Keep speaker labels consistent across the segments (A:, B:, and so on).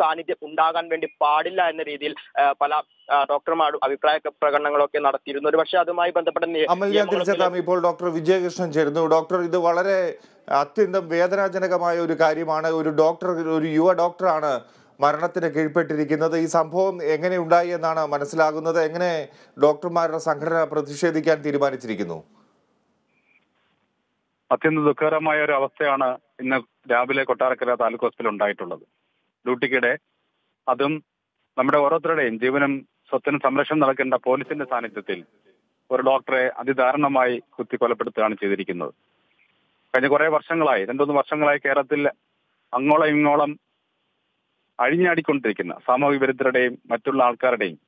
A: സാന്നിധ്യം ഉണ്ടാകാൻ വേണ്ടി പാടില്ല എന്ന രീതിയിൽ പല ഡോക്ടർമാരും അഭിപ്രായ പ്രകടനങ്ങളൊക്കെ നടത്തിയിരുന്നു. ഒരു പക്ഷേ അതുമായി ബന്ധപ്പെട്ട
B: തിരിച്ചെത്താം. ഇപ്പോൾ ഡോക്ടർ വിജയകൃഷ്ണൻ ചേരുന്നു. ഡോക്ടർ ഇത് വളരെ അത്യന്തം വേദനാജനകമായ ഒരു കാര്യമാണ്. ഒരു ഡോക്ടർ ഒരു യുവ ഡോക്ടറാണ് മരണത്തിന് കീഴ്പ്പെട്ടിരിക്കുന്നത്. ഈ സംഭവം എങ്ങനെ ഉണ്ടായി എന്നാണ് മനസ്സിലാകുന്നത്. എങ്ങനെ ഡോക്ടർമാരുടെ സംഘടന പ്രതിഷേധിക്കാൻ തീരുമാനിച്ചിരിക്കുന്നു?
C: അത്യന്തം ദുഃഖകരമായ ഒരു അവസ്ഥയാണ് ഇന്ന് രാവിലെ കൊട്ടാരക്കര താലൂക്ക് ഹോസ്പിറ്റലിൽ ഉണ്ടായിട്ടുള്ളത്. ഡ്യൂട്ടിക്കിടെ അതും നമ്മുടെ ഓരോരുത്തരുടെയും ജീവനും സ്വത്തിനും സംരക്ഷണം നൽകേണ്ട പോലീസിന്റെ സാന്നിധ്യത്തിൽ ഒരു ഡോക്ടറെ അതിദാരുണമായി കുത്തി കൊലപ്പെടുത്തുകയാണ് ചെയ്തിരിക്കുന്നത്. കഴിഞ്ഞ കുറെ വർഷങ്ങളായി രണ്ടുമൂന്ന് വർഷങ്ങളായി കേരളത്തിൽ അങ്ങോളം ഇങ്ങോളം അഴിഞ്ഞാടിക്കൊണ്ടിരിക്കുന്ന സാമൂഹിക വിരുദ്ധരുടെയും മറ്റുള്ള ആൾക്കാരുടെയും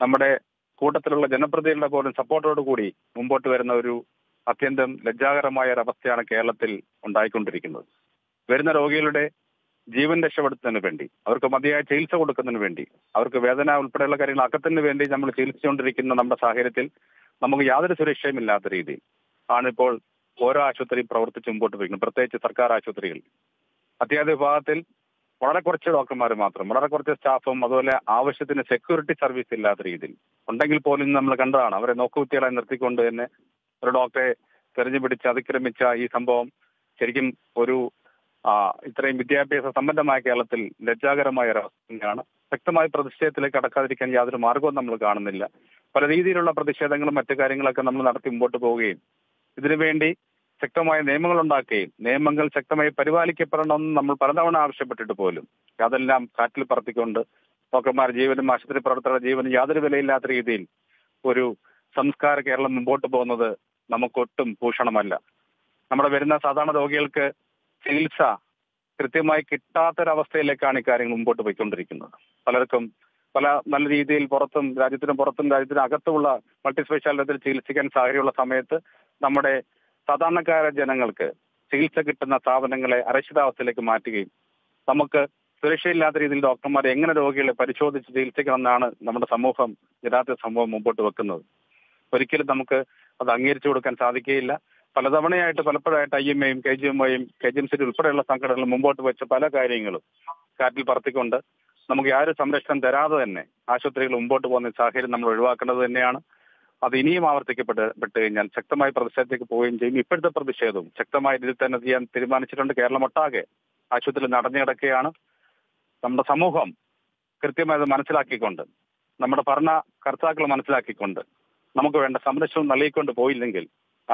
C: നമ്മുടെ കൂട്ടത്തിലുള്ള ജനപ്രതിനിധികളുടെ പോലും സപ്പോർട്ടോടു കൂടി മുമ്പോട്ട് വരുന്ന ഒരു അത്യന്തം ലജ്ജാകരമായ ഒരു അവസ്ഥയാണ് കേരളത്തിൽ ഉണ്ടായിക്കൊണ്ടിരിക്കുന്നത്. വരുന്ന രോഗികളുടെ ജീവൻ രക്ഷപ്പെടുത്തുന്നതിന് വേണ്ടി അവർക്ക് മതിയായ ചികിത്സ കൊടുക്കുന്നതിന് വേണ്ടി അവർക്ക് വേദന ഉൾപ്പെടെയുള്ള കാര്യങ്ങൾ അക്കത്തിന് വേണ്ടി നമ്മൾ ചികിത്സിച്ചുകൊണ്ടിരിക്കുന്ന നമ്മുടെ സാഹചര്യത്തിൽ നമുക്ക് യാതൊരു സുരക്ഷയും ഇല്ലാത്ത രീതിയിൽ ആണിപ്പോൾ ഓരോ ആശുപത്രിയും പ്രവർത്തിച്ച് മുമ്പോട്ട് പോയിരിക്കുന്നത് പ്രത്യേകിച്ച് സർക്കാർ ആശുപത്രികൾ അത്യാവശ്യ വിഭാഗത്തിൽ വളരെ കുറച്ച് ഡോക്ടർമാർ മാത്രം വളരെ കുറച്ച് സ്റ്റാഫും അതുപോലെ ആവശ്യത്തിന് സെക്യൂരിറ്റി സർവീസ് ഇല്ലാത്ത രീതിയിൽ. ഉണ്ടെങ്കിൽ പോലും നമ്മൾ കണ്ടതാണ് അവരെ നോക്കുകുത്തികളായി നിർത്തിക്കൊണ്ട് തന്നെ ഒരു ഡോക്ടറെ തെരഞ്ഞു പിടിച്ച് അതിക്രമിച്ച ഈ സംഭവം ശരിക്കും ഒരു ഇത്രയും വിദ്യാഭ്യാസ സമ്പന്നമായ കേരളത്തിൽ ലജ്ജാകരമായ ഒരു അവസ്ഥ തന്നെയാണ്. ശക്തമായ പ്രതിഷേധത്തിലേക്ക് കടക്കാതിരിക്കാൻ യാതൊരു മാർഗവും നമ്മൾ കാണുന്നില്ല. പല രീതിയിലുള്ള പ്രതിഷേധങ്ങളും മറ്റു കാര്യങ്ങളൊക്കെ നമ്മൾ നടത്തി മുമ്പോട്ട് പോവുകയും ഇതിനുവേണ്ടി ശക്തമായ നിയമങ്ങൾ ഉണ്ടാക്കുകയും നിയമങ്ങൾ ശക്തമായി പരിപാലിക്കപ്പെടണമെന്ന് നമ്മൾ പലതവണ ആവശ്യപ്പെട്ടിട്ട് പോലും അതെല്ലാം കാറ്റിൽ പറത്തിക്കൊണ്ട് ഡോക്ടർമാർ ജീവനും ആശുപത്രി പ്രവർത്തകരുടെ ജീവനും യാതൊരു വിലയില്ലാത്ത രീതിയിൽ ഒരു സംസ്കാര കേരളം മുമ്പോട്ട് പോകുന്നത് നമുക്കൊട്ടും ഭൂഷണമല്ല. നമ്മുടെ വരുന്ന സാധാരണ രോഗികൾക്ക് ചികിത്സ കൃത്യമായി കിട്ടാത്തൊരവസ്ഥയിലേക്കാണ് ഇക്കാര്യങ്ങൾ മുമ്പോട്ട് പോയിക്കൊണ്ടിരിക്കുന്നത്. പലർക്കും പല നല്ല രീതിയിൽ പുറത്തും രാജ്യത്തിനും പുറത്തും രാജ്യത്തിനും അകത്തുമുള്ള മൾട്ടി സ്പെഷ്യാലിറ്റിയിൽ ചികിത്സിക്കാൻ സാഹചര്യമുള്ള സമയത്ത് നമ്മുടെ സാധാരണക്കാര ജനങ്ങൾക്ക് ചികിത്സ കിട്ടുന്ന സ്ഥാപനങ്ങളെ അരക്ഷിതാവസ്ഥയിലേക്ക് മാറ്റുകയും നമുക്ക് സുരക്ഷയില്ലാത്ത രീതിയിൽ ഡോക്ടർമാർ എങ്ങനെ രോഗികളെ പരിശോധിച്ച് ചികിത്സിക്കണമെന്നാണ് നമ്മുടെ സമൂഹം യഥാർത്ഥ സമൂഹം മുമ്പോട്ട് വെക്കുന്നത്. ഒരിക്കലും നമുക്ക് അത് അംഗീകരിച്ചു കൊടുക്കാൻ സാധിക്കുകയില്ല. പലതവണയായിട്ട് പലപ്പോഴായിട്ട് ഐ എം എയും കെ ജി എം ഐയും കെ ജി എം സിറ്റി ഉൾപ്പെടെയുള്ള സംഘടനകൾ മുമ്പോട്ട് വെച്ച പല കാര്യങ്ങളും കാറ്റിൽ പറത്തിക്കൊണ്ട് നമുക്ക് യാതൊരു സംരക്ഷണം തരാതെ തന്നെ ആശുപത്രികൾ മുമ്പോട്ട് പോകുന്ന സാഹചര്യം നമ്മൾ ഒഴിവാക്കേണ്ടത് തന്നെയാണ്. അത് ഇനിയും ആവർത്തിക്കപ്പെട്ട് പെട്ട് കഴിഞ്ഞാൽ ശക്തമായ പ്രതിഷേധത്തേക്ക് പോവുകയും ചെയ്യും. ഇപ്പോഴത്തെ പ്രതിഷേധവും ശക്തമായ രീതിയിൽ തന്നെ ചെയ്യാൻ തീരുമാനിച്ചിട്ടുണ്ട്. കേരളം ഒട്ടാകെ ആശുപത്രിയിൽ നടന്നു കിടക്കുകയാണ്. നമ്മുടെ സമൂഹം കൃത്യമായി മനസ്സിലാക്കിക്കൊണ്ട് നമ്മുടെ ഭരണ കർത്താക്കൾ മനസ്സിലാക്കിക്കൊണ്ട് നമുക്ക് വേണ്ട സംരക്ഷണം നൽകിക്കൊണ്ട് പോയില്ലെങ്കിൽ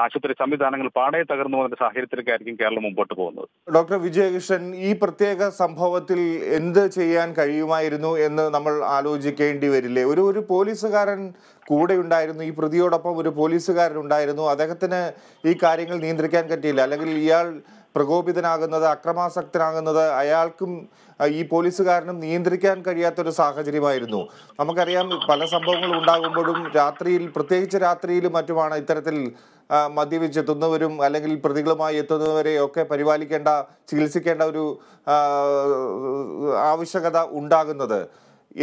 C: ആശുപത്രി സംവിധാനങ്ങൾ പാടെ തകർന്നു പോകുന്ന സാഹചര്യത്തിലേക്കായിരിക്കും കേരളം മുമ്പോട്ട് പോകുന്നത്.
B: ഡോക്ടർ വിജയകൃഷ്ണൻ ഈ പ്രത്യേക സംഭവത്തിൽ എന്ത് ചെയ്യാൻ കഴിയുമായിരുന്നു എന്ന് നമ്മൾ ആലോചിക്കേണ്ടി വരില്ലേ? ഒരു ഒരു പോലീസുകാരൻ കൂടെ ഉണ്ടായിരുന്നു ഈ പ്രതിയോടൊപ്പം ഒരു പോലീസുകാരൻ ഉണ്ടായിരുന്നു. അദ്ദേഹത്തിന് ഈ കാര്യങ്ങൾ നിയന്ത്രിക്കാൻ പറ്റിയില്ല. അല്ലെങ്കിൽ ഇയാൾ പ്രകോപിതനാകുന്നത് അക്രമാസക്തനാകുന്നത് അയാൾക്കും ഈ പോലീസുകാരനും നിയന്ത്രിക്കാൻ കഴിയാത്തൊരു സാഹചര്യമായിരുന്നു. നമുക്കറിയാം പല സംഭവങ്ങളും ഉണ്ടാകുമ്പോഴും രാത്രിയിൽ പ്രത്യേകിച്ച് രാത്രിയിലും മറ്റുമാണ് ഇത്തരത്തിൽ മദ്യപിച്ചെത്തുന്നവരും അല്ലെങ്കിൽ പ്രതികളുമായി എത്തുന്നവരെ ഒക്കെ പരിപാലിക്കേണ്ട ചികിത്സിക്കേണ്ട ഒരു ആവശ്യകത ഉണ്ടാകുന്നത്.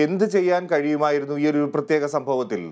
B: എന്ത് ചെയ്യാൻ കഴിയുമായിരുന്നു ഈ ഒരു പ്രത്യേക സംഭവത്തിൽ?